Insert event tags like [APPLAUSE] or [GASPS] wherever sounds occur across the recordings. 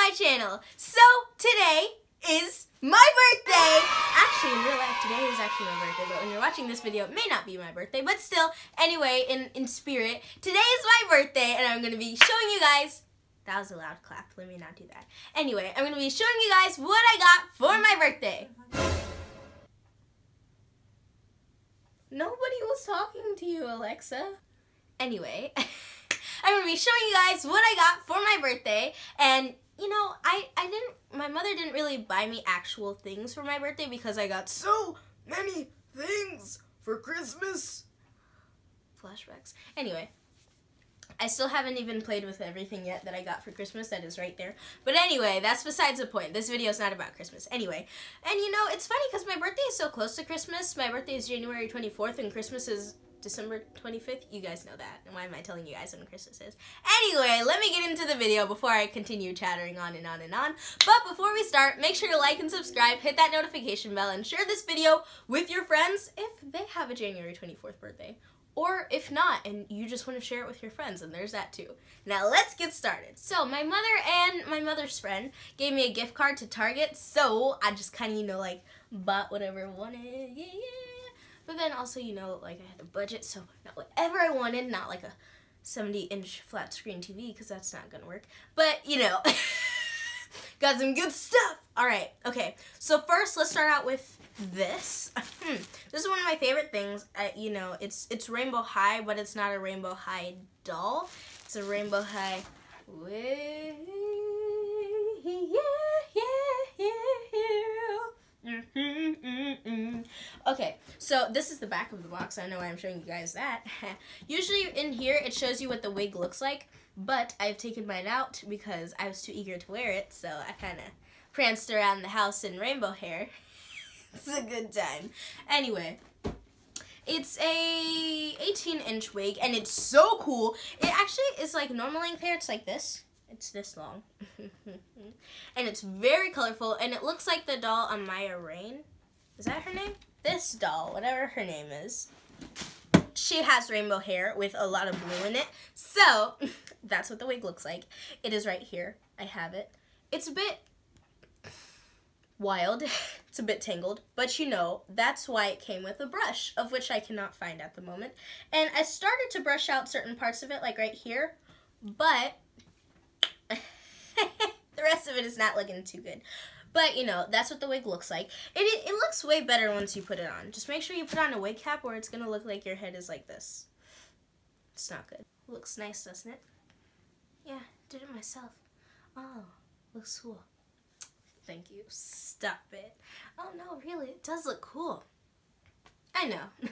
my channel. So today is my birthday. Actually, in real life, today is actually my birthday, but when you're watching this video, it may not be my birthday, but still, anyway, in, in spirit, today is my birthday, and I'm going to be showing you guys, that was a loud clap, let me not do that. Anyway, I'm going to be showing you guys what I got for my birthday. Nobody was talking to you, Alexa. Anyway, [LAUGHS] I'm going to be showing you guys what I got for my birthday, and you know, I, I didn't, my mother didn't really buy me actual things for my birthday because I got so many things for Christmas. Flashbacks. Anyway, I still haven't even played with everything yet that I got for Christmas. That is right there. But anyway, that's besides the point. This video is not about Christmas. Anyway, and you know, it's funny because my birthday is so close to Christmas. My birthday is January 24th and Christmas is December 25th. You guys know that. And why am I telling you guys when Christmas is? Anyway, let me get into the video before I continue chattering on and on and on. But before we start, make sure to like and subscribe, hit that notification bell, and share this video with your friends if they have a January 24th birthday. Or if not, and you just want to share it with your friends, and there's that too. Now let's get started. So my mother and my mother's friend gave me a gift card to Target, so I just kind of, you know, like, bought whatever I wanted. Yeah, yeah. But then also, you know, like I had a budget, so not whatever I wanted, not like a 70 inch flat screen TV, because that's not gonna work. But, you know, got some good stuff. All right, okay. So first, let's start out with this. Hmm, this is one of my favorite things. Uh, you know, it's it's Rainbow High, but it's not a Rainbow High doll. It's a Rainbow High. Way, yeah, yeah, yeah, yeah. Mm -hmm, mm -mm. Okay, so this is the back of the box. I know why I'm showing you guys that. [LAUGHS] Usually in here it shows you what the wig looks like, but I've taken mine out because I was too eager to wear it, so I kind of pranced around the house in rainbow hair. [LAUGHS] it's a good time. Anyway, it's a 18 inch wig and it's so cool. It actually is like normal length hair. It's like this. It's this long. [LAUGHS] and it's very colorful and it looks like the doll Amaya Raine. Is that her name? this doll, whatever her name is, she has rainbow hair with a lot of blue in it. So [LAUGHS] that's what the wig looks like. It is right here. I have it. It's a bit wild. [LAUGHS] it's a bit tangled. But you know, that's why it came with a brush, of which I cannot find at the moment. And I started to brush out certain parts of it, like right here. But the rest of it is not looking too good. But, you know, that's what the wig looks like. It, it, it looks way better once you put it on. Just make sure you put on a wig cap or it's going to look like your head is like this. It's not good. Looks nice, doesn't it? Yeah, did it myself. Oh, looks cool. Thank you. Stop it. Oh, no, really, it does look cool. I know. [LAUGHS]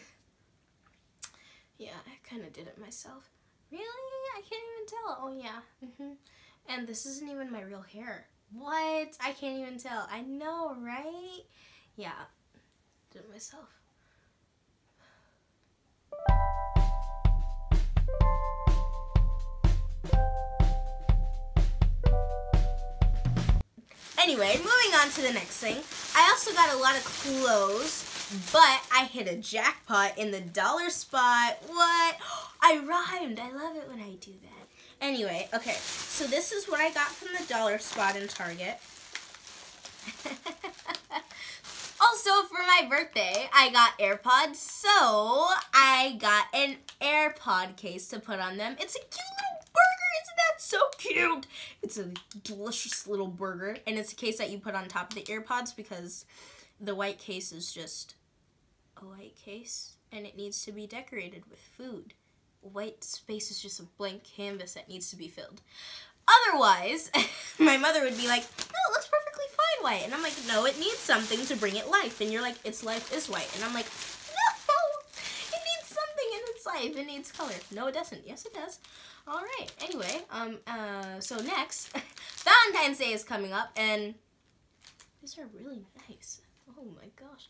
yeah, I kind of did it myself. Really? I can't even tell. Oh, yeah. Mm -hmm. And this isn't even my real hair. What? I can't even tell. I know, right? Yeah, did it myself. Anyway, moving on to the next thing. I also got a lot of clothes, but I hit a jackpot in the dollar spot. What? [GASPS] I rhymed. I love it when I do that. Anyway, okay, so this is what I got from the dollar spot in Target. [LAUGHS] also, for my birthday, I got AirPods, so I got an AirPod case to put on them. It's a cute little burger, isn't that so cute? It's a delicious little burger, and it's a case that you put on top of the AirPods because the white case is just a white case, and it needs to be decorated with food white space is just a blank canvas that needs to be filled. Otherwise, [LAUGHS] my mother would be like, no, it looks perfectly fine white. And I'm like, no, it needs something to bring it life. And you're like, its life is white. And I'm like, no, it needs something in its life. It needs color. No, it doesn't. Yes, it does. All right. Anyway, um, uh, so next, [LAUGHS] Valentine's Day is coming up. And these are really nice. Oh my gosh.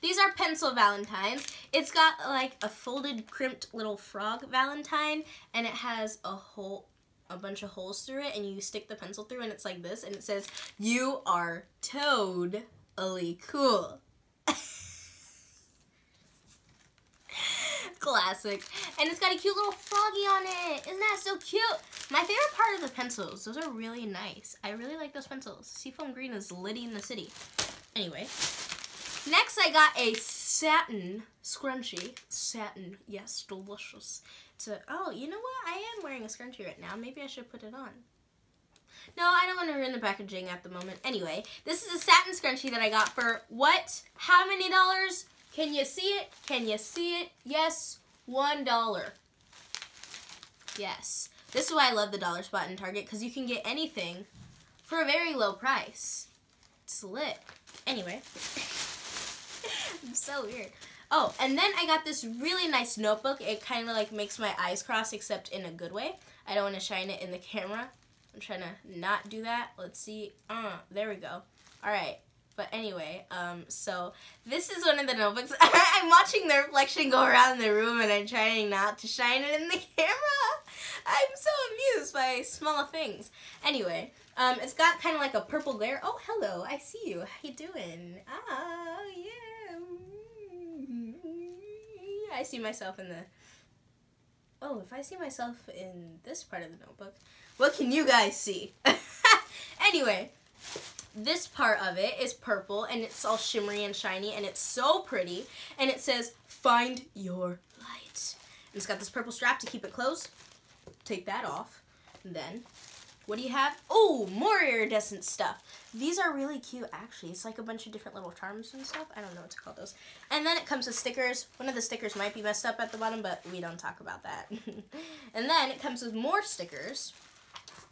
These are pencil valentines. It's got like a folded crimped little frog valentine and it has a hole a bunch of holes through it and you stick the pencil through and it's like this and it says you are totally cool. [LAUGHS] Classic. And it's got a cute little froggy on it. Isn't that so cute? My favorite part of the pencils, those are really nice. I really like those pencils. Seafoam green is litty in the city. Anyway, next I got a satin scrunchie. Satin, yes, delicious. A, oh, you know what? I am wearing a scrunchie right now. Maybe I should put it on. No, I don't want to ruin the packaging at the moment. Anyway, this is a satin scrunchie that I got for what? How many dollars? Can you see it? Can you see it? Yes, one dollar. Yes. This is why I love the dollar spot in Target because you can get anything for a very low price. It's lit. Anyway. [LAUGHS] [LAUGHS] so weird. Oh, and then I got this really nice notebook. It kind of like makes my eyes cross except in a good way. I don't want to shine it in the camera. I'm trying to not do that. Let's see. Uh, there we go. All right. But anyway, um, so this is one of the notebooks. [LAUGHS] I'm watching the reflection go around the room and I'm trying not to shine it in the [LAUGHS] camera. I'm so amused by small things. Anyway, um, it's got kind of like a purple glare. Oh, hello. I see you. How you doing? Ah, yeah. I see myself in the... Oh, if I see myself in this part of the notebook, what can you guys see? [LAUGHS] anyway, this part of it is purple and it's all shimmery and shiny and it's so pretty. And it says, find your light. And it's got this purple strap to keep it closed. Take that off. And then, what do you have? Oh, more iridescent stuff. These are really cute, actually. It's like a bunch of different little charms and stuff. I don't know what to call those. And then it comes with stickers. One of the stickers might be messed up at the bottom, but we don't talk about that. [LAUGHS] and then it comes with more stickers.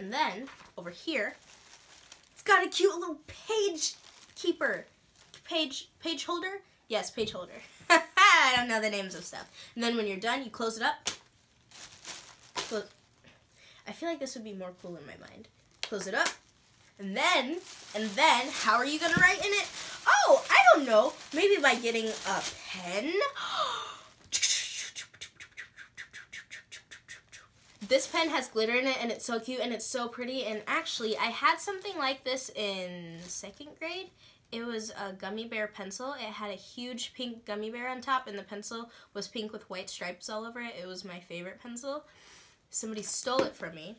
And then, over here, it's got a cute little page keeper. Page, page holder? Yes, page holder. [LAUGHS] I don't know the names of stuff. And then when you're done, you close it up. I feel like this would be more cool in my mind. Close it up. And then, and then, how are you going to write in it? Oh, I don't know. Maybe by getting a pen. [GASPS] This pen has glitter in it and it's so cute and it's so pretty. And actually, I had something like this in second grade. It was a gummy bear pencil. It had a huge pink gummy bear on top and the pencil was pink with white stripes all over it. It was my favorite pencil. Somebody stole it from me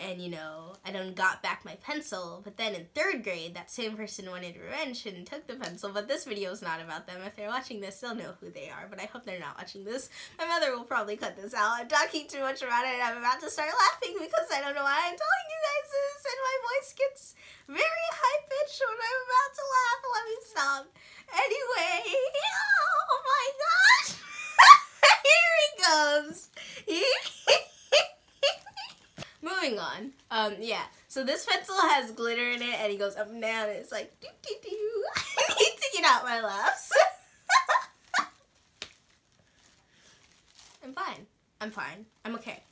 and you know, I done got back my pencil, but then in third grade, that same person wanted revenge and took the pencil, but this video is not about them. If they're watching this, they'll know who they are, but I hope they're not watching this. My mother will probably cut this out. I'm talking too much about it, and I'm about to start laughing because I don't know why I'm telling you guys this, and my voice gets very high-pitched when I'm about to laugh. Let me stop. Anyway, [LAUGHS] oh my gosh! [LAUGHS] Here he goes. Moving on. Um, yeah. So this pencil has glitter in it, and he goes up and down, and it's like, doo doo doo. I need to get out my laughs. I'm fine. I'm fine. I'm okay.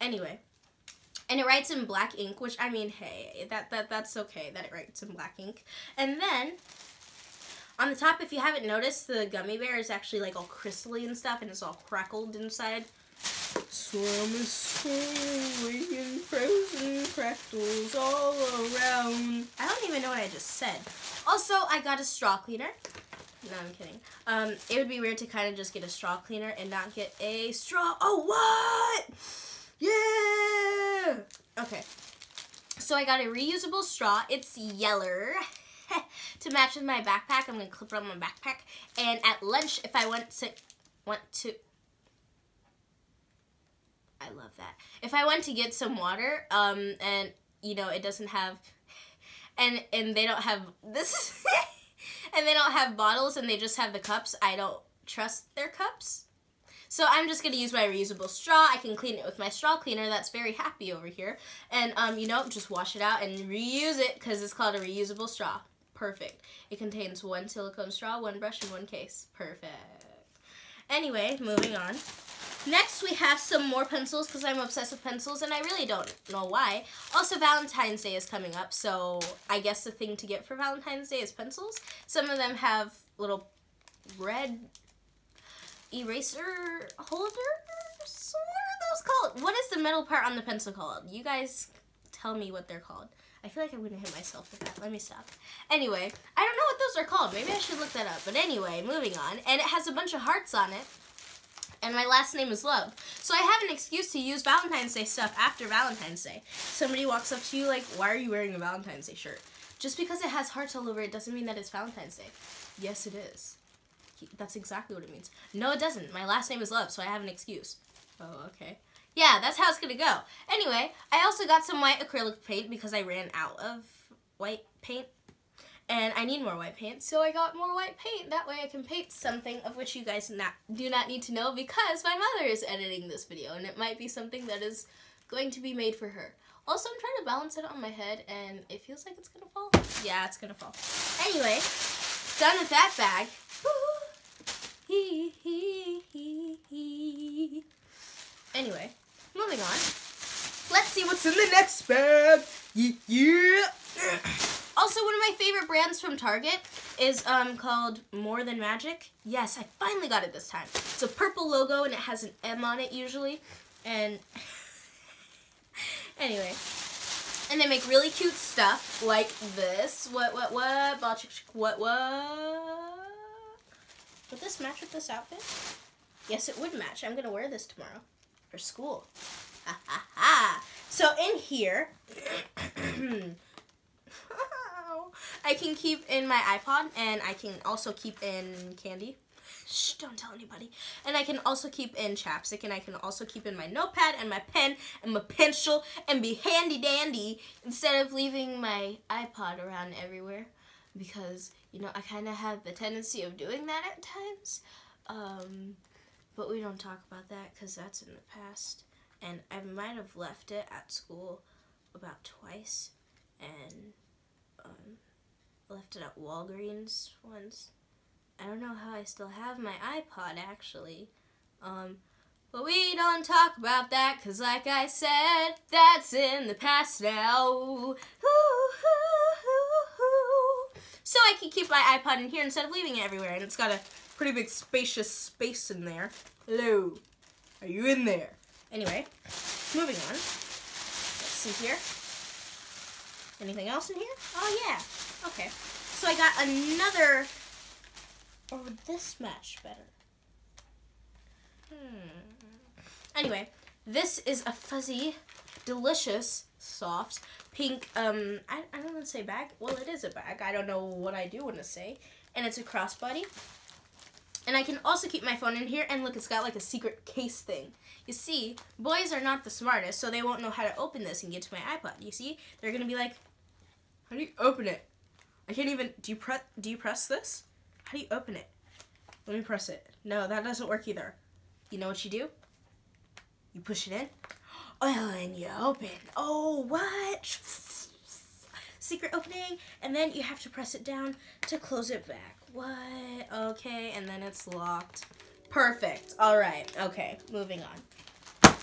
Anyway. And it writes in black ink, which, I mean, hey, that, that that's okay that it writes in black ink. And then, on the top, if you haven't noticed, the gummy bear is actually, like, all crystally and stuff, and it's all crackled inside. Swim is swirling frozen crystals all around. I don't even know what I just said. Also, I got a straw cleaner. No, I'm kidding. Um, it would be weird to kind of just get a straw cleaner and not get a straw. Oh, what? Yeah! Okay. So I got a reusable straw. It's yeller. [LAUGHS] to match with my backpack, I'm going to clip it on my backpack. And at lunch, if I want to, want to, I love that. If I went to get some water, um, and you know it doesn't have, [LAUGHS] and and they don't have this, [LAUGHS] and they don't have bottles, and they just have the cups, I don't trust their cups. So I'm just gonna use my reusable straw. I can clean it with my straw cleaner. That's very happy over here, and um, you know, just wash it out and reuse it because it's called a reusable straw. Perfect. It contains one silicone straw, one brush, and one case. Perfect. Anyway, moving on. Next, we have some more pencils because I'm obsessed with pencils and I really don't know why. Also, Valentine's Day is coming up, so I guess the thing to get for Valentine's Day is pencils. Some of them have little red eraser holders. What are those called? What is the metal part on the pencil called? You guys tell me what they're called. I feel like I'm gonna hit myself with that. Let me stop. Anyway, I don't know what those are called. Maybe I should look that up. But anyway, moving on. And it has a bunch of hearts on it and my last name is Love. So I have an excuse to use Valentine's Day stuff after Valentine's Day. Somebody walks up to you like, why are you wearing a Valentine's Day shirt? Just because it has hearts all over it doesn't mean that it's Valentine's Day. Yes, it is. That's exactly what it means. No, it doesn't. My last name is Love, so I have an excuse. Oh, okay. Yeah, that's how it's gonna go. Anyway, I also got some white acrylic paint because I ran out of white paint. And I need more white paint, so I got more white paint. That way I can paint something of which you guys not, do not need to know because my mother is editing this video and it might be something that is going to be made for her. Also, I'm trying to balance it on my head and it feels like it's gonna fall. Yeah, it's gonna fall. Anyway, done with that bag. Anyway, moving on. Let's see what's in the next bag. Yeah. [CLEARS THROAT] Also, one of my favorite brands from Target is um, called More Than Magic. Yes, I finally got it this time. It's a purple logo and it has an M on it usually. And [LAUGHS] anyway, and they make really cute stuff like this. What, what, what? Ball chick, chick, What, what? Would this match with this outfit? Yes, it would match. I'm going to wear this tomorrow for school. Ha ha ha. So in here, [CLEARS THROAT] I can keep in my iPod and I can also keep in candy. Shh, don't tell anybody. And I can also keep in chapstick and I can also keep in my notepad and my pen and my pencil and be handy dandy instead of leaving my iPod around everywhere because, you know, I kind of have the tendency of doing that at times. Um, but we don't talk about that because that's in the past. And I might have left it at school about twice left it at Walgreens once. I don't know how I still have my iPod actually. Um, but we don't talk about that because like I said, that's in the past now. So I can keep my iPod in here instead of leaving it everywhere. And it's got a pretty big spacious space in there. Hello. Are you in there? Anyway, moving on. Let's see here. Anything else in here? Oh, yeah. Okay. So I got another... Oh, this match better. Hmm. Anyway, this is a fuzzy, delicious, soft, pink, um, I, I don't want to say bag. Well, it is a bag. I don't know what I do want to say. And it's a crossbody. And I can also keep my phone in here, and look, it's got like a secret case thing. You see, boys are not the smartest, so they won't know how to open this and get to my iPod. You see, they're gonna be like, how do you open it? I can't even, do you press, do you press this? How do you open it? Let me press it. No, that doesn't work either. You know what you do? You push it in. Oh, [GASPS] and you open. Oh, what? [LAUGHS] Secret opening, and then you have to press it down to close it back. What? Okay, and then it's locked. Perfect. All right. Okay, moving on.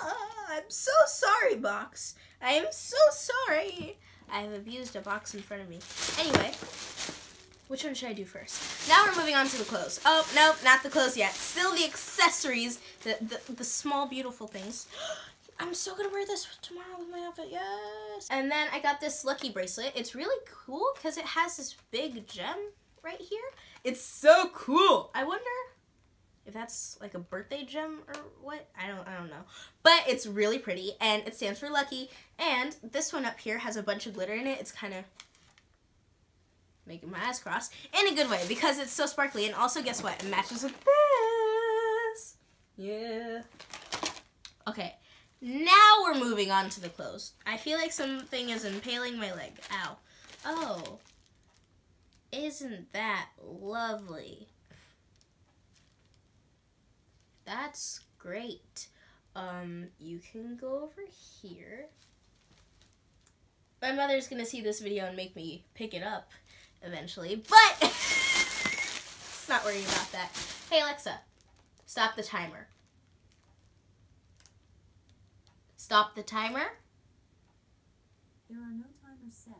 Ah, I'm so sorry, box. I am so sorry. I have abused a box in front of me. Anyway, which one should I do first? Now we're moving on to the clothes. Oh, no, not the clothes yet. Still the accessories, the, the, the small, beautiful things. [GASPS] I'm so gonna wear this tomorrow with my outfit, yes. And then I got this lucky bracelet. It's really cool because it has this big gem right here. It's so cool. I wonder if that's like a birthday gem or what. I don't I don't know. But it's really pretty and it stands for lucky. And this one up here has a bunch of glitter in it. It's kind of making my eyes cross in a good way because it's so sparkly. And also guess what? It matches with this. Yeah. Okay. Now we're moving on to the clothes. I feel like something is impaling my leg. Ow. Oh. Isn't that lovely? That's great. Um, you can go over here. My mother's gonna see this video and make me pick it up eventually, but [LAUGHS] it's not worrying about that. Hey Alexa, stop the timer. Stop the timer. There are no timers set.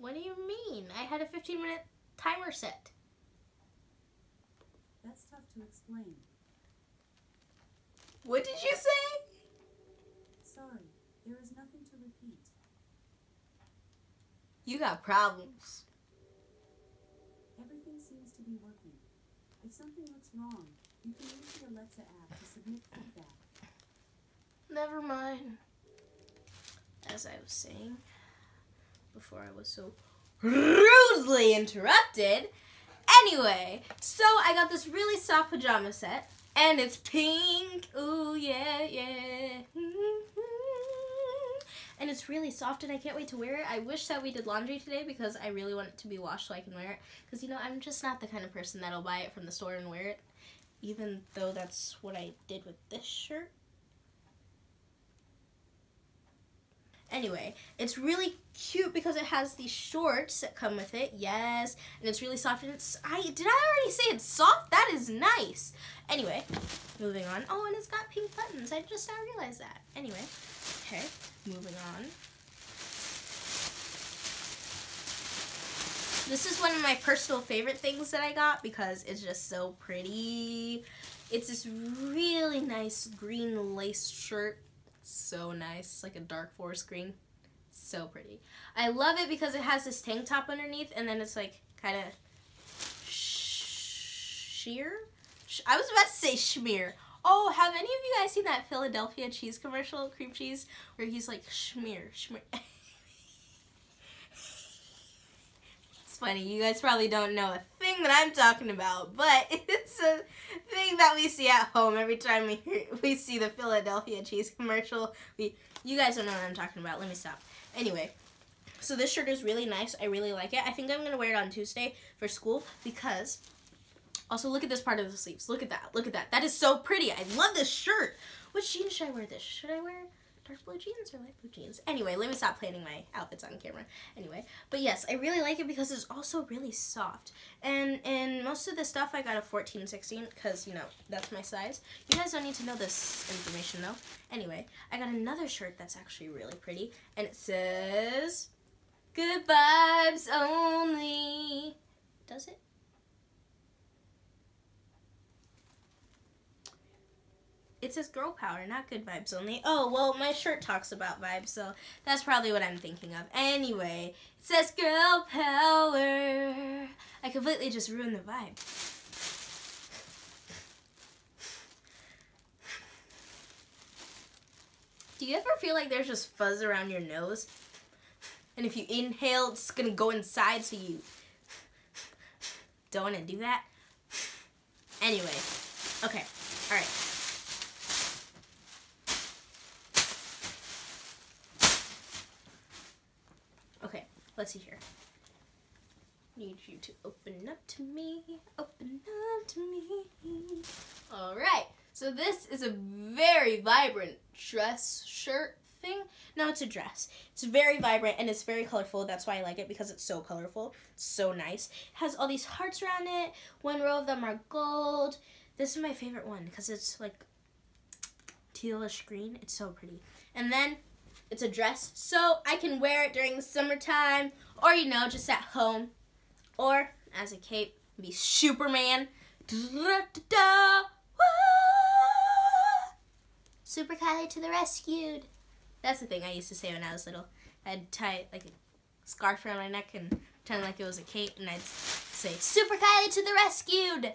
What do you mean? I had a 15 minute timer set. That's tough to explain. What did you say? Sorry, there is nothing to repeat. You got problems. Everything seems to be working. If something looks wrong, you can use the Alexa app to submit feedback. Never mind. As I was saying before I was so rudely interrupted. Anyway, so I got this really soft pajama set and it's pink. Ooh, yeah, yeah. [LAUGHS] And it's really soft and I can't wait to wear it. I wish that we did laundry today because I really want it to be washed so I can wear it. Because, you know, I'm just not the kind of person that'll buy it from the store and wear it. Even though that's what I did with this shirt. Anyway, it's really cute because it has these shorts that come with it. Yes, and it's really soft. And it's I did I already say it's soft? That is nice. Anyway, moving on. Oh, and it's got pink buttons. I just now realized that. Anyway, okay, moving on. This is one of my personal favorite things that I got because it's just so pretty. It's this really nice green lace shirt so nice. It's like a dark forest green. So pretty. I love it because it has this tank top underneath and then it's like kind of sheer. I was about to say schmear. Oh, have any of you guys seen that Philadelphia cheese commercial, cream cheese, where he's like schmear, schmear. [LAUGHS] it's funny. You guys probably don't know a thing that I'm talking about, but [LAUGHS] it's a thing that we see at home every time we hear, we see the Philadelphia cheese commercial. We you guys don't know what I'm talking about. Let me stop. Anyway, so this shirt is really nice. I really like it. I think I'm gonna wear it on Tuesday for school because. Also, look at this part of the sleeves. Look at that. Look at that. That is so pretty. I love this shirt. Which jeans should I wear this? Should I wear dark blue jeans or light blue jeans? Anyway, let me stop planning my outfits on camera. Anyway, but yes, I really like it because it's also really soft. And and most of the stuff I got a 14, 16 because, you know, that's my size. You guys don't need to know this information though. Anyway, I got another shirt that's actually really pretty and it says good vibes only. Does it? It says girl power, not good vibes only. Oh, well, my shirt talks about vibes, so that's probably what I'm thinking of. Anyway, it says girl power. I completely just ruined the vibe. Do you ever feel like there's just fuzz around your nose? And if you inhale, it's gonna go inside, so you don't wanna do that? Anyway, okay, alright. Let's see here. Need you to open up to me, open up to me. All right, so this is a very vibrant dress shirt thing. No, it's a dress. It's very vibrant and it's very colorful. That's why I like it because it's so colorful. So nice. It has all these hearts around it. One row of them are gold. This is my favorite one because it's like tealish green. It's so pretty. And then it's a dress, so I can wear it during the summertime, or you know, just at home, or as a cape, be Superman. Super Kylie to the rescued. That's the thing I used to say when I was little. I'd tie like a scarf around my neck and pretend like it was a cape, and I'd say Super Kylie to the rescued.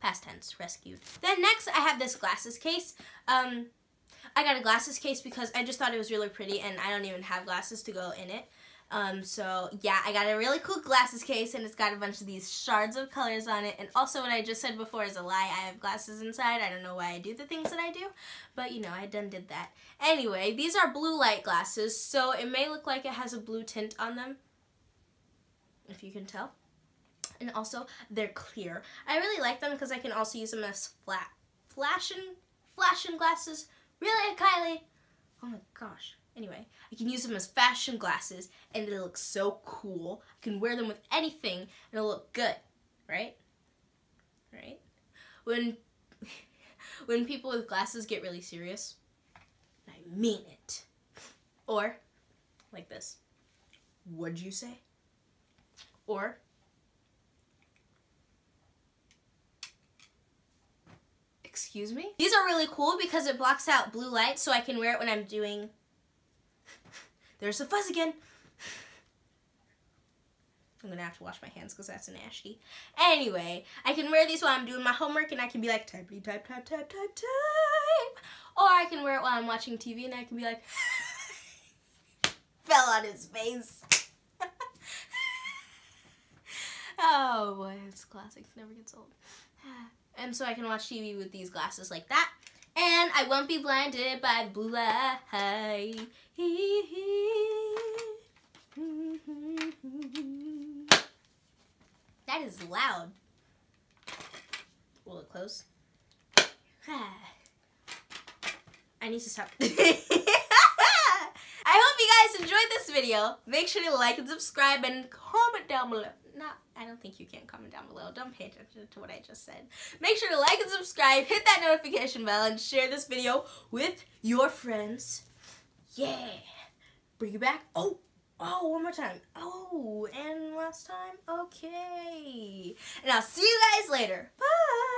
Past tense, rescued. Then next, I have this glasses case. Um, I got a glasses case because I just thought it was really pretty and I don't even have glasses to go in it. Um, so yeah, I got a really cool glasses case and it's got a bunch of these shards of colors on it. And also what I just said before is a lie. I have glasses inside. I don't know why I do the things that I do, but you know, I done did that. Anyway, these are blue light glasses, so it may look like it has a blue tint on them, if you can tell. And also, they're clear. I really like them because I can also use them as flat flashing, flashing glasses Really, Kylie? Oh my gosh. Anyway, I can use them as fashion glasses and they look so cool. I can wear them with anything and it'll look good, right? Right? When [LAUGHS] when people with glasses get really serious, I mean it. Or like this. What'd you say? Or Excuse me? These are really cool because it blocks out blue light so I can wear it when I'm doing... [LAUGHS] There's the fuzz again. I'm gonna have to wash my hands because that's nasty. Anyway, I can wear these while I'm doing my homework and I can be like type type type type type type. Or I can wear it while I'm watching TV and I can be like [LAUGHS] fell on his face. [LAUGHS] oh boy, it's classic. Never gets old. [SIGHS] Ah. And so I can watch TV with these glasses like that. And I won't be blinded by blue light. That is loud. Will it close? [SIGHS] I need to stop. [LAUGHS] I hope you guys enjoyed this video. Make sure to like and subscribe and comment down below. I don't think you can comment down below. Don't pay attention to what I just said. Make sure to like and subscribe, hit that notification bell, and share this video with your friends. Yeah. Bring it back. Oh. Oh, one more time. Oh, and last time. Okay. And I'll see you guys later. Bye.